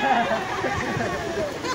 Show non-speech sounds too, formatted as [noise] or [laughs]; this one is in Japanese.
ハハハ [laughs]